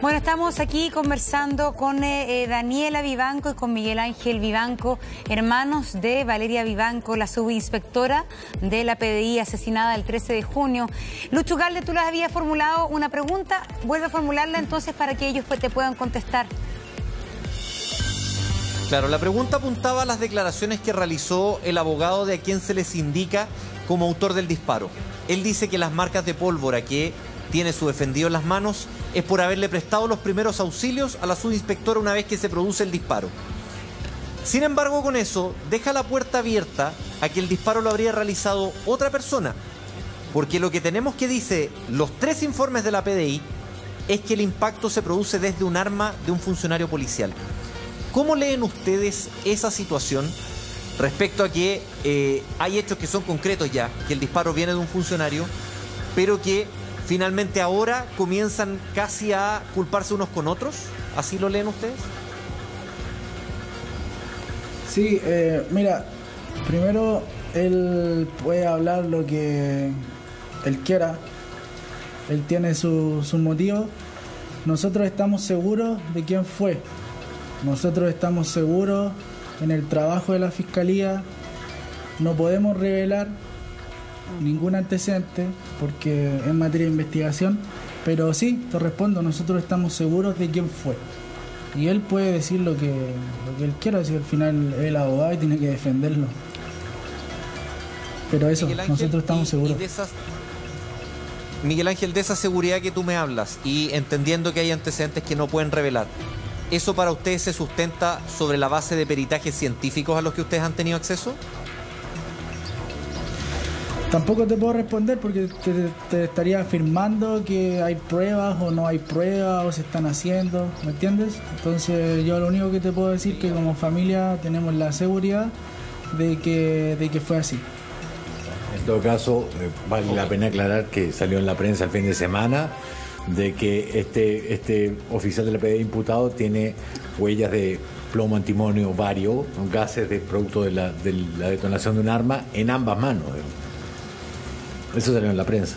Bueno, estamos aquí conversando con eh, eh, Daniela Vivanco y con Miguel Ángel Vivanco, hermanos de Valeria Vivanco, la subinspectora de la PDI asesinada el 13 de junio. Lucho Galde, tú les habías formulado una pregunta, vuelve a formularla entonces para que ellos pues, te puedan contestar. Claro, la pregunta apuntaba a las declaraciones que realizó el abogado de a quien se les indica como autor del disparo. Él dice que las marcas de pólvora que tiene su defendido en las manos es por haberle prestado los primeros auxilios a la subinspectora una vez que se produce el disparo. Sin embargo, con eso deja la puerta abierta a que el disparo lo habría realizado otra persona, porque lo que tenemos que dice los tres informes de la PDI es que el impacto se produce desde un arma de un funcionario policial. ¿Cómo leen ustedes esa situación respecto a que eh, hay hechos que son concretos ya, que el disparo viene de un funcionario, pero que finalmente ahora comienzan casi a culparse unos con otros. ¿Así lo leen ustedes? Sí, eh, mira, primero él puede hablar lo que él quiera, él tiene sus su motivos. Nosotros estamos seguros de quién fue. Nosotros estamos seguros en el trabajo de la fiscalía. No podemos revelar ningún antecedente porque es materia de investigación, pero sí, te respondo, nosotros estamos seguros de quién fue. Y él puede decir lo que, lo que él quiera, si al final es el abogado y tiene que defenderlo. Pero eso, nosotros estamos seguros. Miguel Ángel, de esa seguridad que tú me hablas y entendiendo que hay antecedentes que no pueden revelar, ¿eso para ustedes se sustenta sobre la base de peritajes científicos a los que ustedes han tenido acceso? Tampoco te puedo responder porque te, estaría afirmando que hay pruebas o no hay pruebas o se están haciendo, ¿me entiendes? Entonces yo lo único que te puedo decir es que como familia tenemos la seguridad de que, de que fue así. En todo caso, eh, vale la pena aclarar que salió en la prensa el fin de semana de que este, este oficial de la PD imputado tiene huellas de plomo, antimonio, vario, gases de producto de la, de la detonación de un arma en ambas manos. Eso salió en la prensa.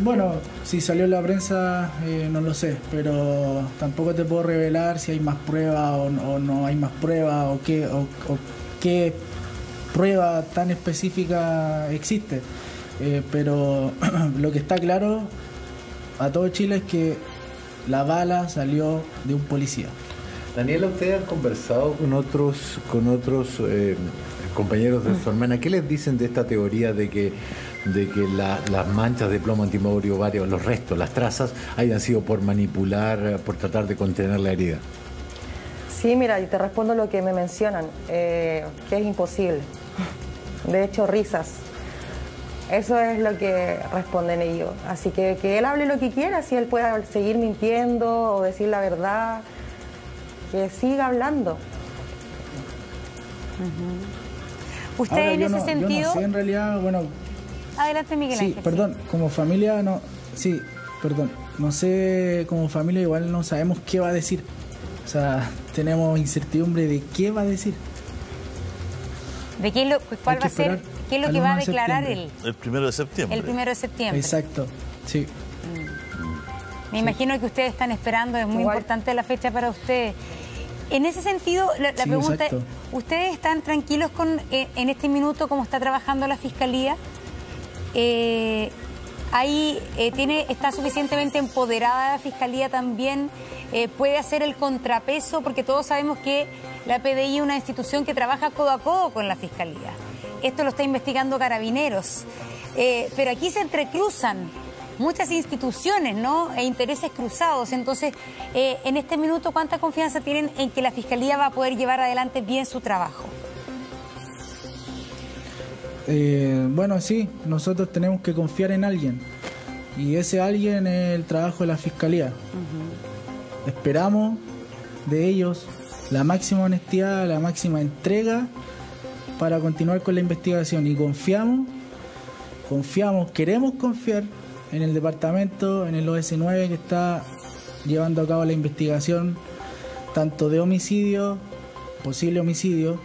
bueno, si salió en la prensa eh, no lo sé, pero tampoco te puedo revelar si hay más pruebas o, no hay más pruebas o qué, o, qué prueba tan específica existe. Eh, pero lo que está claro a todo Chile es que la bala salió de un policía. Daniela, ¿ustedes han conversado con otros, con otros eh, compañeros de su hermana? ¿Qué les dicen de esta teoría de que de que las manchas de plomo antimorio, varios, los restos, las trazas, hayan sido por manipular, por tratar de contener la herida. Sí, mira, y te respondo lo que me mencionan, eh, que es imposible. De hecho, risas. Eso es lo que responden ellos. Así que que él hable lo que quiera, si él pueda seguir mintiendo o decir la verdad, que siga hablando. Usted en ese sentido... en realidad, bueno, Adelante, Miguel Sí, perdón, como familia no. Sí, perdón. No sé, como familia igual no sabemos qué va a decir. O sea, tenemos incertidumbre de qué va a decir. ¿De qué lo, cuál va a ser? ¿Qué es lo que va a declarar él? El primero de septiembre. El primero de septiembre. Exacto, sí. Mm. Me imagino que ustedes están esperando, es muy importante la fecha para ustedes. En ese sentido, la, pregunta es, ¿ustedes están tranquilos con eh, en este minuto cómo está trabajando la Fiscalía? Eh, ahí eh, tiene, está suficientemente empoderada la Fiscalía también, eh, puede hacer el contrapeso, porque todos sabemos que la PDI es una institución que trabaja codo a codo con la Fiscalía. Esto lo está investigando Carabineros. pero aquí se entrecruzan muchas instituciones ¿no? e intereses cruzados. Entonces, en este minuto, ¿cuánta confianza tienen en que la Fiscalía va a poder llevar adelante bien su trabajo? Eh, bueno, sí, nosotros tenemos que confiar en alguien. Y ese alguien es el trabajo de la fiscalía. Esperamos de ellos la máxima honestidad, la máxima entrega para continuar con la investigación. Y confiamos, confiamos, queremos confiar en el departamento, en el OS9 que está llevando a cabo la investigación tanto de homicidio, posible homicidio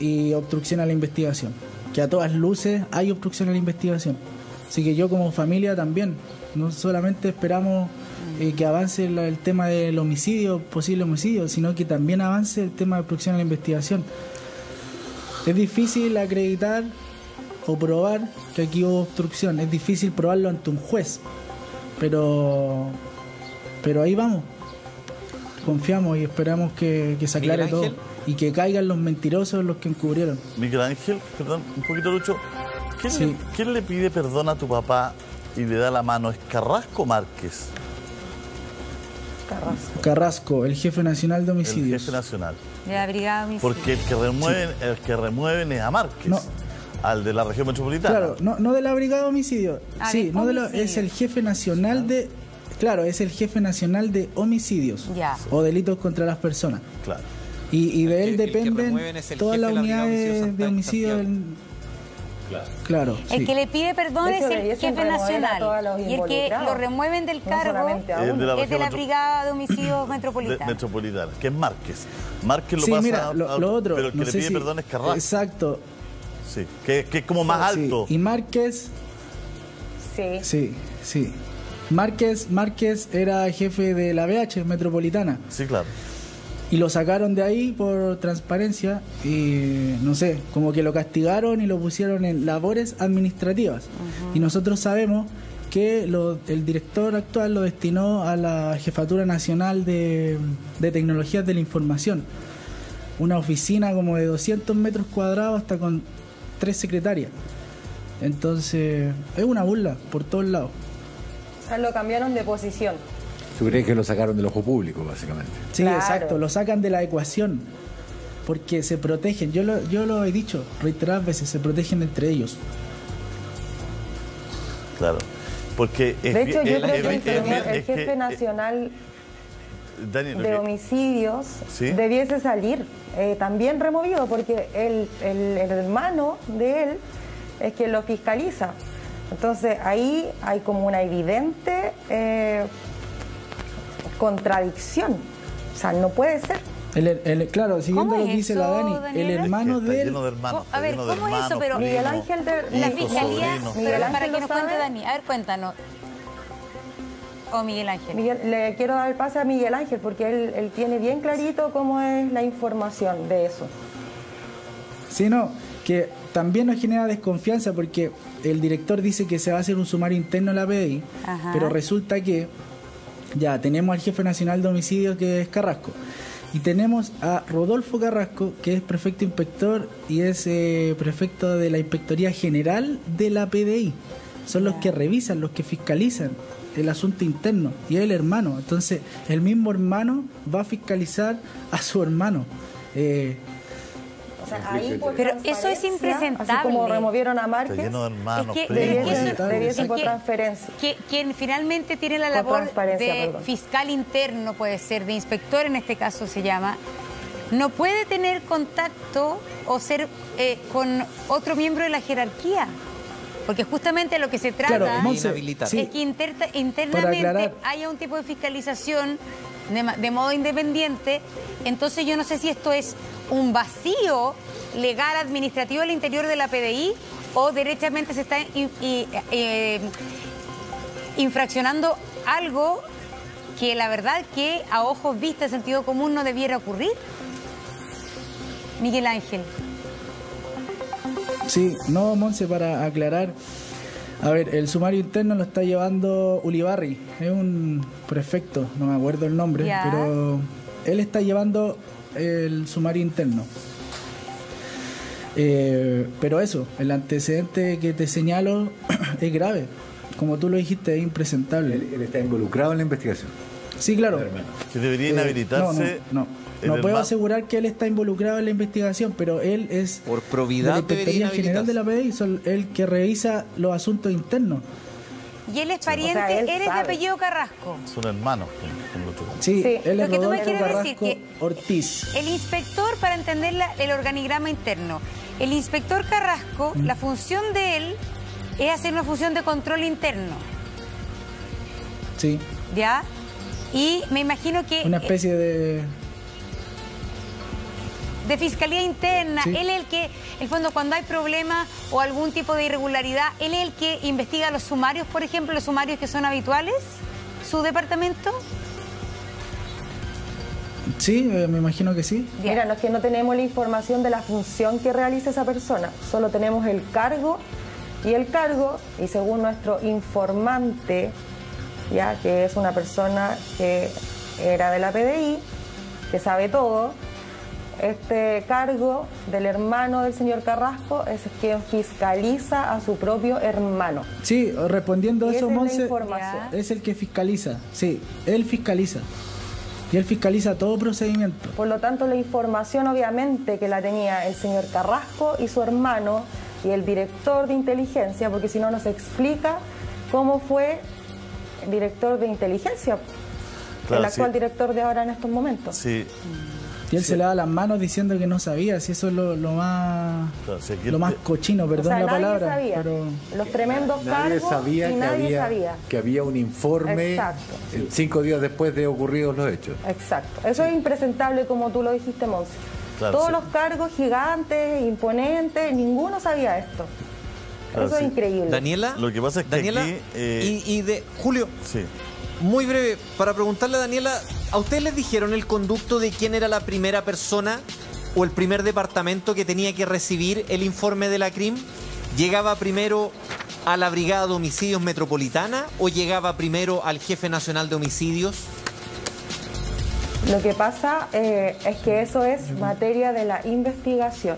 y obstrucción a la investigación que a todas luces hay obstrucción en la investigación. Así que yo como familia también, no solamente esperamos eh, que avance el, tema del homicidio, posible homicidio, sino que también avance el tema de obstrucción a la investigación. Es difícil acreditar o probar que aquí hubo obstrucción, es difícil probarlo ante un juez, pero, pero ahí vamos. Confiamos y esperamos que, se aclare todo y que caigan los mentirosos los que encubrieron. Miguel Ángel, perdón, un poquito Lucho. ¿Quién, le, pide perdón a tu papá y le da la mano? ¿Es Carrasco Márquez? Carrasco. Carrasco, el jefe nacional de homicidios. El jefe nacional. De la brigada de Porque el que remueven, el que remueven es a Márquez. No. Al de la región metropolitana. Claro, no, no de la brigada de homicidios. Ah, sí, no de es el jefe nacional de Claro, es el jefe nacional de homicidios o delitos contra las personas. Claro. Y, de él dependen todas las unidades de homicidio del, Claro. El que le pide perdón es el jefe nacional. Y el que lo remueven del cargo es de la, Brigada de Homicidios Metropolitana. Metropolitana, que es Márquez. Márquez lo pasa a, lo, otro, pero el que le pide perdón es Carrasco. Exacto. Sí, que, es como más alto. Y Márquez. Sí. Sí, sí. Márquez, Márquez era jefe de la BH Metropolitana. Sí, claro y lo sacaron de ahí por transparencia y no sé, como que lo castigaron y lo pusieron en labores administrativas. Y nosotros sabemos que el director actual lo destinó a la Jefatura Nacional de, de Tecnologías de la Información. Una oficina como de 200 metros cuadrados hasta con tres secretarias. Entonces, es una burla por todos lados. O sea, lo cambiaron de posición. ¿Tú crees que lo sacaron del ojo público, básicamente? Sí, exacto, lo sacan de la ecuación. Porque se protegen, yo lo, yo lo he dicho reiteradas veces, se protegen entre ellos. Claro, porque... de hecho, yo creo que el, jefe nacional de homicidios debiese salir eh, también removido, porque el, el, hermano de él es quien lo fiscaliza. Entonces ahí hay como una evidente eh, contradicción. O sea, no puede ser. El, claro, siguiendo lo que dice la Dani, el hermano de él. a ver, ¿cómo es eso? Pero Miguel Ángel de la fiscalía, para que nos cuente Dani, a ver, cuéntanos. O Miguel Ángel. le quiero dar el pase a Miguel Ángel porque él, él tiene bien clarito cómo es la información de eso. Sí, no, que también nos genera desconfianza porque el director dice que se va a hacer un sumario interno a la PDI, pero resulta que ya, tenemos al jefe nacional de homicidio que es Carrasco. Y tenemos a Rodolfo Carrasco, que es prefecto inspector y es eh, prefecto de la Inspectoría General de la PDI. Son los que revisan, los que fiscalizan el asunto interno y es el hermano. Entonces, el mismo hermano va a fiscalizar a su hermano. Eh, pero eso es impresentable. Así como removieron a Márquez. Está lleno de hermanos, es que, por transferencia. quien finalmente tiene la labor de fiscal interno, puede ser, de inspector en este caso se llama, no puede tener contacto o ser eh, con otro miembro de la jerarquía. Porque justamente lo que se trata es que internamente haya un tipo de fiscalización de, modo independiente. Entonces yo no sé si esto es un vacío legal administrativo al interior de la PDI o derechamente se está eh, infraccionando algo que la verdad que a ojos vistas, sentido común, no debiera ocurrir. Miguel Ángel. Sí, no, Monse, para aclarar. A ver, el sumario interno lo está llevando Ulibarri, es un prefecto, no me acuerdo el nombre, pero él está llevando el sumario interno. Eh, pero eso, el antecedente que te señalo es grave. Como tú lo dijiste, es impresentable. Él, está involucrado en la investigación. Sí, claro. Que debería inhabilitarse. no, no, puedo asegurar que él está involucrado en la investigación, pero él es. Por probidad. De la Inspectoría General de la PDI, el que revisa los asuntos internos. Y él es pariente, él, es de apellido Carrasco. Son hermanos. Sí, sí, él es Lo que tú me quieres decir que Ortiz. El inspector, para entender el organigrama interno, el inspector Carrasco, mm. la función de él es hacer una función de control interno. Sí. ¿Ya? Y me imagino que... Una especie de... De fiscalía interna. Él es el que, en el fondo, cuando hay problemas o algún tipo de irregularidad, él es el que investiga los sumarios, por ejemplo, los sumarios que son habituales. su departamento? Sí, eh, me imagino que sí. Mira, no es que no tenemos la información de la función que realiza esa persona, solo tenemos el cargo y el cargo, y según nuestro informante, ya que es una persona que era de la PDI, que sabe todo, este cargo del hermano del señor Carrasco es quien fiscaliza a su propio hermano. Sí, respondiendo a eso, Monse, es el que fiscaliza. Sí, él fiscaliza. Y él fiscaliza todo procedimiento. Por lo tanto, la información obviamente que la tenía el señor Carrasco y su hermano y el director de inteligencia, porque si no nos explica cómo fue el director de inteligencia, el actual director de ahora en estos momentos. Sí. Y él se le da las manos diciendo que no sabía, si eso es lo, más lo más cochino, perdón la palabra. Pero... Los tremendos nadie cargos sabía y nadie que había, sabía. Que había un informe cinco días después de ocurridos los hechos. Exacto. Eso es impresentable como tú lo dijiste, Monse. Todos los cargos gigantes, imponentes, ninguno sabía esto. Eso es increíble. Daniela. Lo que pasa es que Daniela, eh, y, y de Julio. Sí muy breve, para preguntarle a Daniela, ¿a ustedes les dijeron el conducto de quién era la primera persona o el primer departamento que tenía que recibir el informe de la CRIM? ¿Llegaba primero a la Brigada de Homicidios Metropolitana o llegaba primero al Jefe Nacional de Homicidios? Lo que pasa eh, es que eso es materia de la investigación.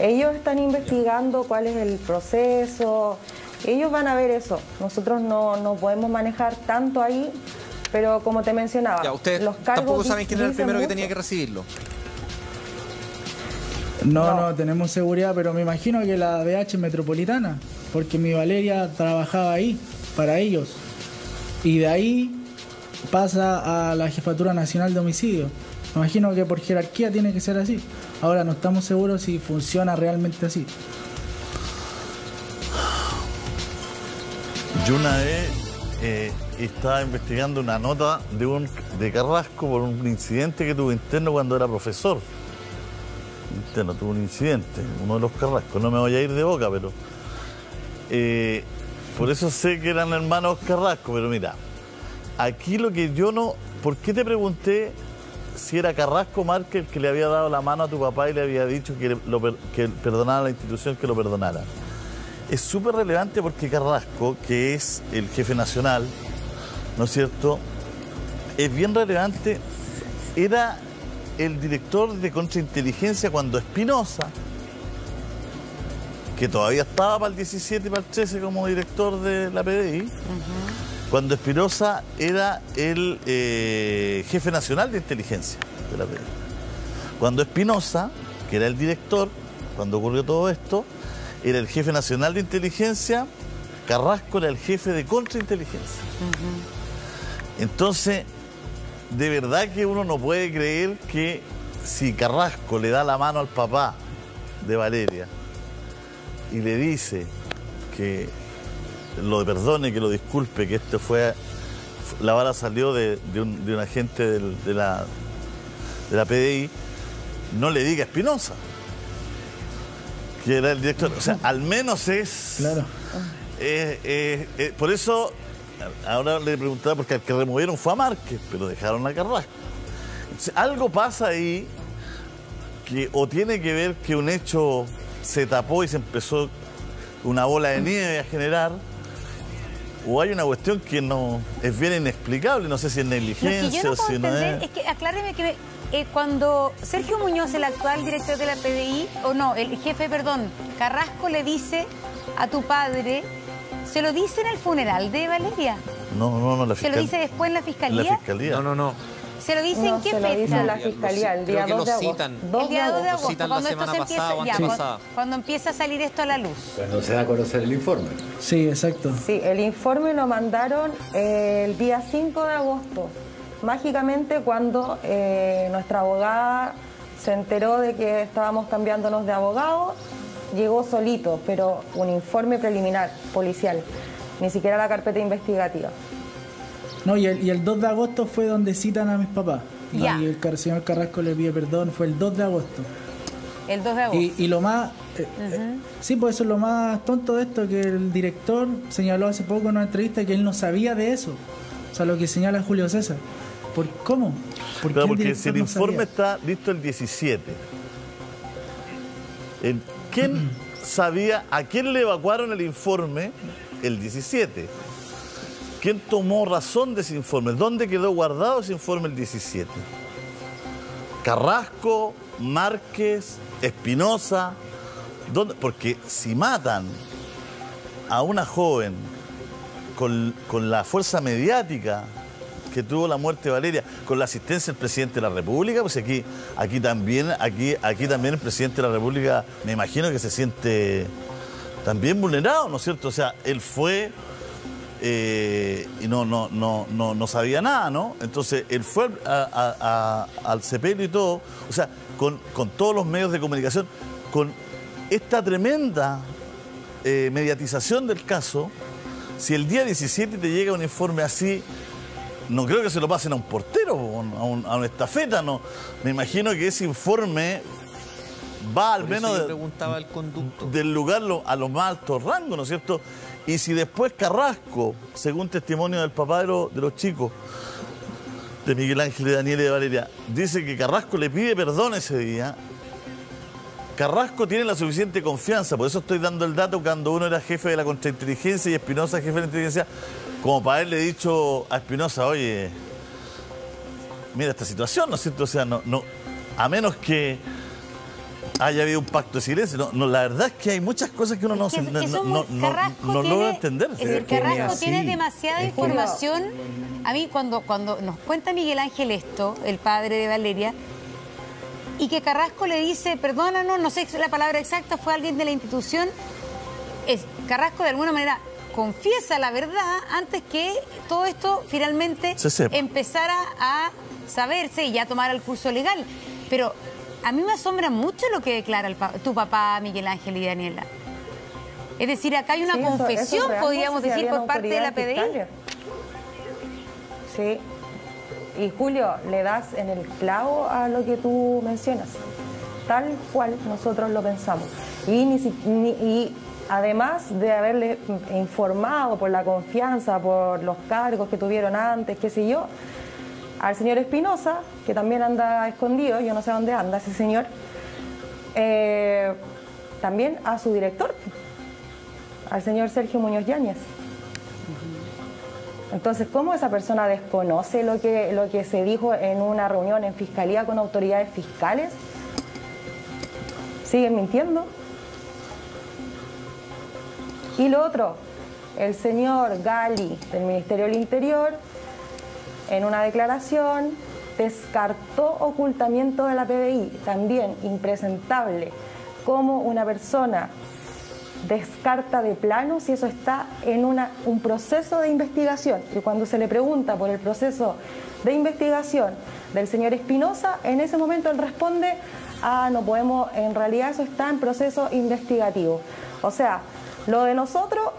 Ellos están investigando cuál es el proceso, ellos van a ver eso. Nosotros no, podemos manejar tanto ahí, pero como te mencionaba, los cargos tampoco saben quién era el primero que tenía que recibirlo. No, no, tenemos seguridad, pero me imagino que la DH metropolitana, porque mi Valeria trabajaba ahí, para ellos. Y de ahí pasa a la Jefatura Nacional de Homicidio. Me imagino que por jerarquía tiene que ser así. Ahora no estamos seguros si funciona realmente así. Yo una vez eh, estaba investigando una nota de, un, de Carrasco por un incidente que tuvo interno cuando era profesor. Interno, tuvo un incidente, uno de los Carrascos. No me voy a ir de boca, pero... Eh, por eso sé que eran hermanos Carrasco, pero mira, aquí lo que yo no... ¿Por qué te pregunté si era Carrasco Márquez que le había dado la mano a tu papá y le había dicho que, que perdonara a la institución que lo perdonara? Es súper relevante porque Carrasco, que es el jefe nacional, ¿no es cierto? Es bien relevante. Era el director de contrainteligencia cuando Espinosa, que todavía estaba para el 17 y para el 13 como director de la PDI, cuando Espinosa era el eh, jefe nacional de inteligencia de la PDI. Cuando Espinosa, que era el director, cuando ocurrió todo esto, era el jefe nacional de inteligencia, Carrasco era el jefe de contrainteligencia. Entonces, de verdad que uno no puede creer que si Carrasco le da la mano al papá de Valeria y le dice que lo perdone, que lo disculpe, que esto fue. La bala salió de, un, agente de, la, de la PDI, no le diga Espinosa que era el director. O sea, al menos es. Claro. Eh, eh, eh, por eso, ahora le preguntaba, porque al que removieron fue a Márquez, pero dejaron a Carrasco. algo pasa ahí que o tiene que ver que un hecho se tapó y se empezó una bola de nieve a generar, o hay una cuestión que no es bien inexplicable, no sé si es negligencia o si no es... Es que acláreme que eh, cuando Sergio Muñoz, el actual director de la PDI, o no, el jefe, perdón, Carrasco le dice a tu padre, ¿se lo dice en el funeral de Valeria? No, no, no, la fiscalía. ¿Se lo dice después en la fiscalía? la fiscalía. No, no, no. ¿Se lo dice en qué se fecha? Lo dice la fiscalía, el día 2 de agosto. Citan. El día 2 de agosto. Citan cuando esto se empieza, ya, cuando, empieza a salir esto a la luz. Cuando se da a conocer el informe. Sí, exacto. Sí, el informe lo mandaron el día 5 de agosto mágicamente cuando eh, nuestra abogada se enteró de que estábamos cambiándonos de abogado, llegó solito, pero un informe preliminar policial, ni siquiera la carpeta investigativa. No, y el, 2 de agosto fue donde citan a mis papás. Y el señor Carrasco le pide perdón, fue el 2 de agosto. El 2 de agosto. Y, lo más. Eh, eh, sí, pues eso es lo más tonto de esto, que el director señaló hace poco en una entrevista que él no sabía de eso. O O sea, lo que señala Julio César. ¿Por cómo? ¿Por porque si el informe está listo el 17, ¿quién sabía a quién le evacuaron el informe el 17? ¿Quién tomó razón de ese informe? ¿Dónde quedó guardado ese informe el 17? Carrasco, Márquez, Espinosa. Porque si matan a una joven con, la fuerza mediática que tuvo la muerte de Valeria, con la asistencia del presidente de la República, pues aquí, aquí también, aquí, aquí también el presidente de la República, me imagino que se siente también vulnerado, ¿no es cierto? O sea, él fue eh, y no, no, no, no, no sabía nada, ¿no? Entonces, él fue al CPL y todo, o sea, con, con todos los medios de comunicación, con esta tremenda eh, mediatización del caso, si el día 17 te llega un informe así, no creo que se lo pasen a un portero, a, una estafeta, no. Me imagino que ese informe va al menos preguntaba el conducto. del lugar a los más altos rangos, ¿no es cierto? Y si después Carrasco, según testimonio del papá de, de los chicos, de Miguel Ángel, de Daniel y de Valeria, dice que Carrasco le pide perdón ese día, Carrasco tiene la suficiente confianza, por eso estoy dando el dato cuando uno era jefe de la contrainteligencia y Espinosa jefe de la inteligencia, como para haberle dicho a Espinosa, oye, mira esta situación, ¿no es cierto? O sea, no, no, a menos que haya habido un pacto de silencio. No, la verdad es que hay muchas cosas que uno no, no, logra entender. Es decir, Carrasco tiene demasiada información. A mí cuando, cuando nos cuenta Miguel Ángel esto, el padre de Valeria, y que Carrasco le dice, perdónanos, no sé la palabra exacta, fue alguien de la institución, es, Carrasco de alguna manera confiesa la verdad antes que todo esto finalmente empezara a saberse y ya tomara el curso legal. Pero a mí me asombra mucho lo que declara tu papá, Miguel Ángel y Daniela. Es decir, acá hay una confesión, podríamos decir, por parte de la PDI. Sí, y Julio, le das en el clavo a lo que tú mencionas, tal cual nosotros lo pensamos. Y, además de haberle informado por la confianza, por los cargos que tuvieron antes, qué sé yo, al señor Espinosa, que también anda escondido, yo no sé dónde anda ese señor, eh, también a su director, al señor Sergio Muñoz Yáñez. Entonces, ¿cómo esa persona desconoce lo que, lo que se dijo en una reunión en fiscalía con autoridades fiscales? ¿Siguen mintiendo? Y lo otro, el señor Gali del Ministerio del Interior, en una declaración, descartó ocultamiento de la PDI, también impresentable, como una persona descarta de plano si eso está en una, un proceso de investigación. Y cuando se le pregunta por el proceso de investigación del señor Espinosa, en ese momento él responde, ah, no podemos, en realidad eso está en proceso investigativo. O sea, lo de nosotros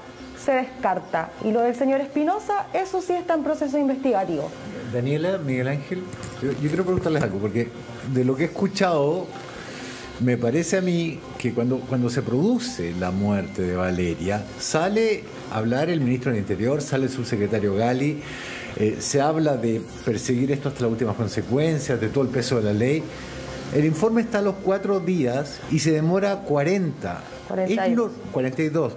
se descarta y lo del señor Espinosa, eso sí está en proceso investigativo. Daniela, Miguel Ángel, yo, yo quiero preguntarles algo, porque de lo que he escuchado me parece a mí que cuando, cuando se produce la muerte de Valeria, sale a hablar el ministro del Interior, sale el subsecretario Gali, eh, se habla de perseguir esto hasta las últimas consecuencias, de todo el peso de la ley. El informe está a los cuatro días y se demora 40. 42. 42.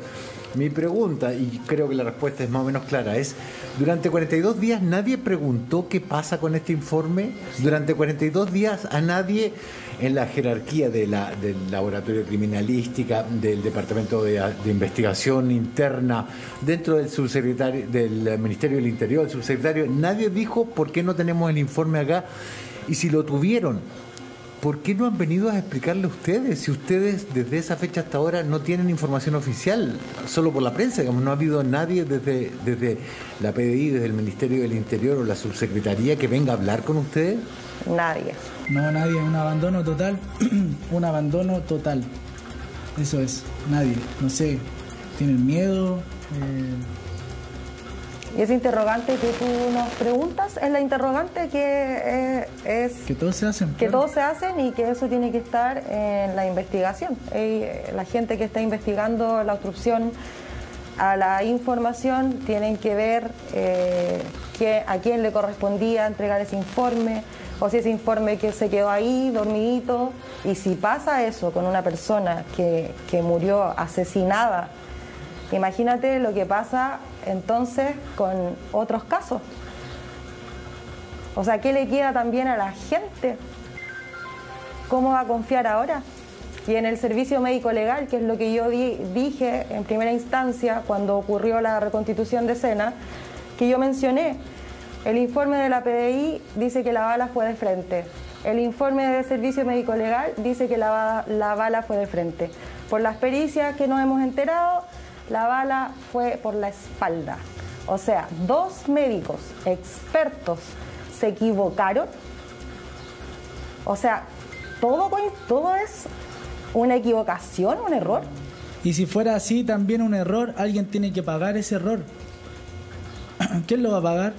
Mi pregunta, y creo que la respuesta es más o menos clara, es, durante 42 días nadie preguntó qué pasa con este informe. Durante 42 días a nadie en la jerarquía de la, del laboratorio criminalística, del departamento de, investigación interna, dentro del subsecretario, del Ministerio del Interior, el subsecretario, nadie dijo por qué no tenemos el informe acá y si lo tuvieron. ¿Por qué no han venido a explicarle a ustedes si ustedes desde esa fecha hasta ahora no tienen información oficial, solo por la prensa? Digamos, no ha habido nadie desde, desde la PDI, desde el Ministerio del Interior o la subsecretaría que venga a hablar con ustedes. Nadie. No, nadie, un abandono total, un abandono total. Eso es, nadie, no sé, tienen miedo. Eh. Y ese interrogante que tú nos preguntas es la interrogante que eh, es... Que todos se hacen. Que todos se hacen y que eso tiene que estar en la investigación. Eh, la gente que está investigando la obstrucción a la información tienen que ver que, a quién le correspondía entregar ese informe, o si ese informe que se quedó ahí dormidito. Y si pasa eso con una persona que, que murió asesinada, imagínate lo que pasa entonces con otros casos. O sea, ¿qué le queda también a la gente? ¿Cómo va a confiar ahora? Y en el servicio médico legal, que es lo que yo dije en primera instancia cuando ocurrió la reconstitución de escena, que yo mencioné, el informe de la PDI dice que la bala fue de frente. El informe del servicio médico legal dice que la, la bala fue de frente. Por las pericias que nos hemos enterado, la bala fue por la espalda. O sea, dos médicos expertos se equivocaron. O sea, todo, todo es una equivocación, un error. Y si fuera así, también un error, alguien tiene que pagar ese error. ¿Quién lo va a pagar?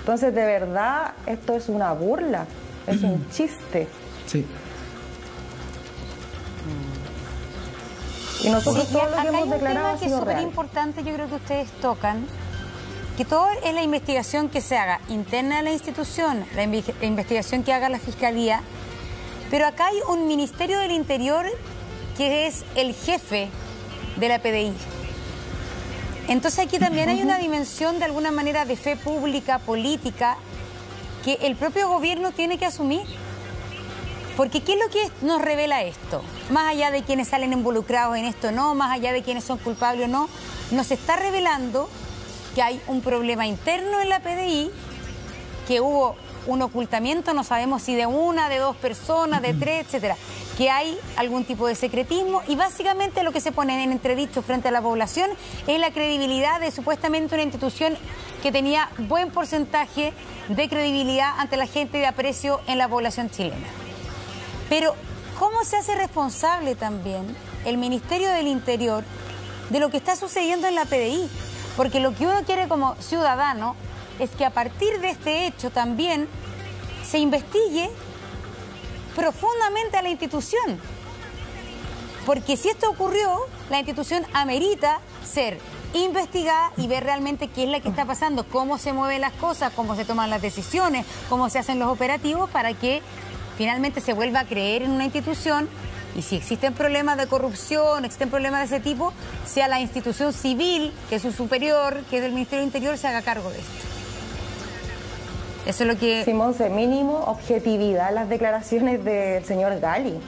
Entonces, de verdad, esto es una burla, es un chiste. Sí. Y nosotros todo lo que hemos declarado que es súper importante, yo creo que ustedes tocan, que todo es la investigación que se haga interna de la institución, la investigación que haga la Fiscalía, pero acá hay un Ministerio del Interior que es el jefe de la PDI. Entonces aquí también hay una dimensión de alguna manera de fe pública, política, que el propio gobierno tiene que asumir. Porque ¿qué es lo que nos revela esto? Más allá de quienes salen involucrados en esto no, más allá de quienes son culpables o no, nos está revelando que hay un problema interno en la PDI, que hubo un ocultamiento, no sabemos si de una, de dos personas, de tres, etcétera, que hay algún tipo de secretismo y básicamente lo que se pone en entredicho frente a la población es la credibilidad de supuestamente una institución que tenía buen porcentaje de credibilidad ante la gente de aprecio en la población chilena. Pero, ¿cómo se hace responsable también el Ministerio del Interior de lo que está sucediendo en la PDI? Porque lo que uno quiere como ciudadano es que a partir de este hecho también se investigue profundamente a la institución. Porque si esto ocurrió, la institución amerita ser investigada y ver realmente qué es lo que está pasando, cómo se mueven las cosas, cómo se toman las decisiones, cómo se hacen los operativos para que finalmente se vuelva a creer en una institución y si existen problemas de corrupción, existen problemas de ese tipo, sea la institución civil, que es su superior, que es el Ministerio del Interior, se haga cargo de esto. Eso es lo que... Simón, mínimo objetividad las declaraciones del señor Gali.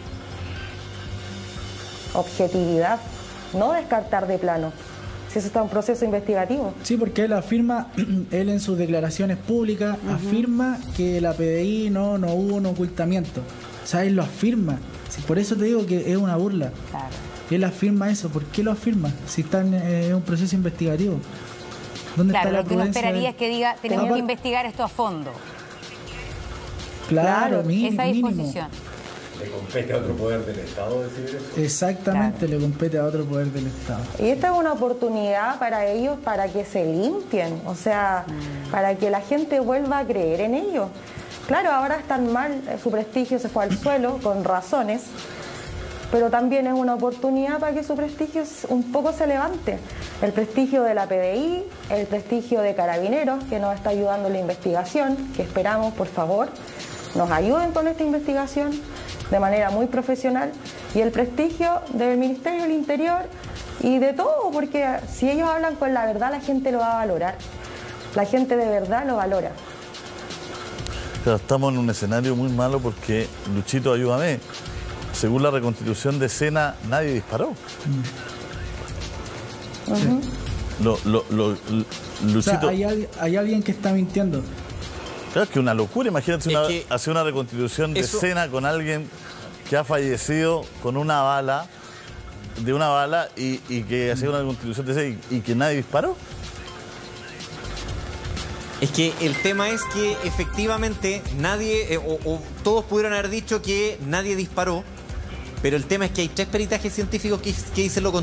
Objetividad, no descartar de plano. Si eso está en proceso investigativo. Sí, porque él afirma, él en sus declaraciones públicas afirma que la PDI no, no hubo un ocultamiento. O sea, él lo afirma. por eso te digo que es una burla. Claro. Él afirma eso. ¿Por qué lo afirma? Si está en eh, un proceso investigativo. ¿Dónde claro, está la lo que uno esperaría es que diga, tenemos que investigar esto a fondo. Claro, esa disposición. ¿Le compete a otro poder del Estado decidir eso? Exactamente, le compete a otro poder del Estado. Y esta es una oportunidad para ellos para que se limpien, o sea, mm. para que la gente vuelva a creer en ellos. Claro, ahora están mal, eh, su prestigio se fue al suelo, con razones, pero también es una oportunidad para que su prestigio un poco se levante. El prestigio de la PDI, el prestigio de Carabineros, que nos está ayudando en la investigación, que esperamos, por favor, nos ayuden con esta investigación de manera muy profesional, y el prestigio del Ministerio del Interior y de todo, porque si ellos hablan con la verdad, la gente lo va a valorar. La gente de verdad lo valora. estamos en un escenario muy malo porque, Luchito, ayúdame, según la reconstitución de escena, nadie disparó. hay, alguien que está mintiendo. Claro, es que una locura. Imagínate hacer una reconstitución de escena con alguien que ha fallecido con una bala, de una bala, y, que hace una reconstitución de escena y, que nadie disparó. Es que el tema es que efectivamente nadie, eh, o, todos pudieron haber dicho que nadie disparó, pero el tema es que hay tres peritajes científicos que, que dicen lo contrario.